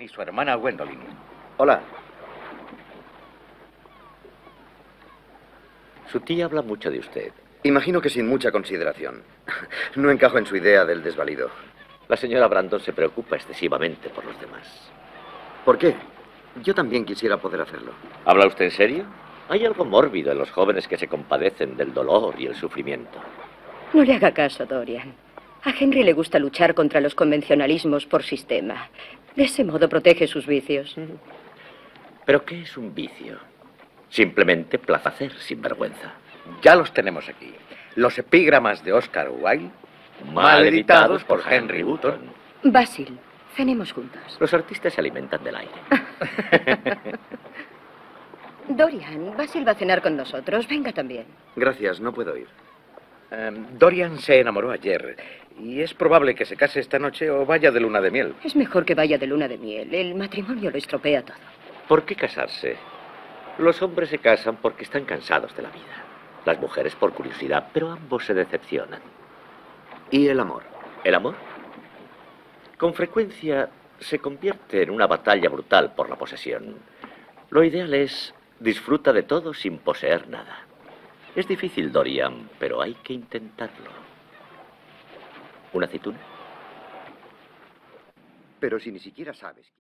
y su hermana Gwendolyn. Hola. Su tía habla mucho de usted. Imagino que sin mucha consideración. No encajo en su idea del desvalido. La señora Brandon se preocupa excesivamente por los demás. ¿Por qué? Yo también quisiera poder hacerlo. ¿Habla usted en serio? Hay algo mórbido en los jóvenes que se compadecen del dolor y el sufrimiento. No le haga caso, Dorian. A Henry le gusta luchar contra los convencionalismos por sistema. De ese modo protege sus vicios. ¿Pero qué es un vicio? Simplemente placer sin vergüenza. Ya los tenemos aquí. Los epígramas de Oscar Wilde, mal editados por Henry Button. Basil, cenemos juntos. Los artistas se alimentan del aire. Dorian, Basil va a cenar con nosotros. Venga también. Gracias, no puedo ir. Em, Dorian se enamoró ayer y es probable que se case esta noche o vaya de luna de miel. Es mejor que vaya de luna de miel. El matrimonio lo estropea todo. ¿Por qué casarse? Los hombres se casan porque están cansados de la vida. Las mujeres por curiosidad, pero ambos se decepcionan. ¿Y el amor? ¿El amor? Con frecuencia se convierte en una batalla brutal por la posesión. Lo ideal es disfruta de todo sin poseer nada. Es difícil, Dorian, pero hay que intentarlo. ¿Una aceituna? Pero si ni siquiera sabes.